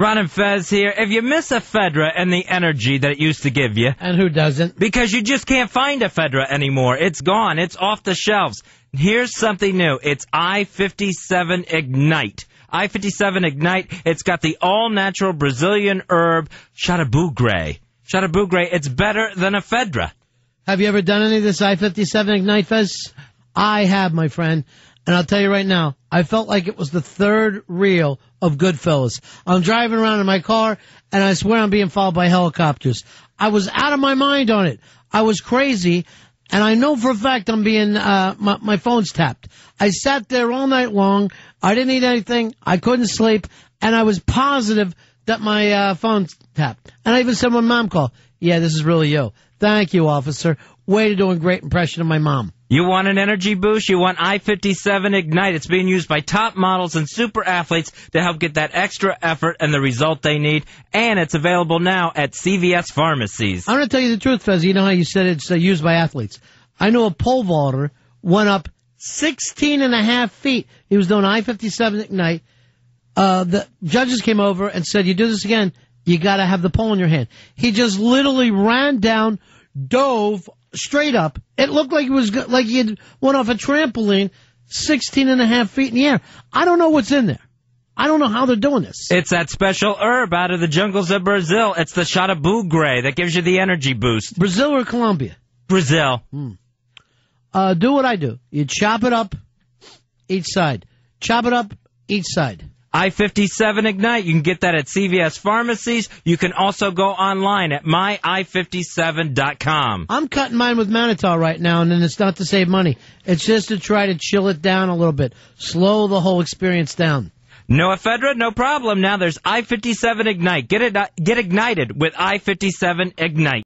Ron and Fez here. If you miss ephedra and the energy that it used to give you, And who doesn't? because you just can't find ephedra anymore, it's gone. It's off the shelves. Here's something new. It's I-57 Ignite. I-57 Ignite. It's got the all-natural Brazilian herb Chatabugre. Chatabugre. It's better than ephedra. Have you ever done any of this I-57 Ignite Fez? I have, my friend. And I'll tell you right now, I felt like it was the third reel of Goodfellas. I'm driving around in my car, and I swear I'm being followed by helicopters. I was out of my mind on it. I was crazy, and I know for a fact I'm being, uh, my, my phone's tapped. I sat there all night long. I didn't eat anything. I couldn't sleep, and I was positive that my uh, phone's tapped. And I even said when mom called, yeah, this is really you. Thank you, officer. Way to do a great impression of my mom. You want an energy boost? You want I-57 Ignite. It's being used by top models and super athletes to help get that extra effort and the result they need. And it's available now at CVS pharmacies. I'm going to tell you the truth, Fez. You know how you said it's uh, used by athletes. I know a pole vaulter went up 16 and a half feet. He was doing I-57 Ignite. Uh, the judges came over and said, you do this again, you got to have the pole in your hand. He just literally ran down, dove straight up. It looked like it was go- like he had went off a trampoline 16 and a half feet in the air. I don't know what's in there. I don't know how they're doing this. It's that special herb out of the jungles of Brazil. It's the Chatabugre that gives you the energy boost. Brazil or Colombia? Brazil. Uh, do what I do. You chop it up each side. Chop it up each side. I-57 Ignite. You can get that at CVS pharmacies. You can also go online at myi57.com. I'm cutting mine with mannitol right now, and then it's not to save money. It's just to try to chill it down a little bit, slow the whole experience down. No ephedra, no problem. Now there's I-57 Ignite. Get it, uh, get ignited with I-57 Ignite.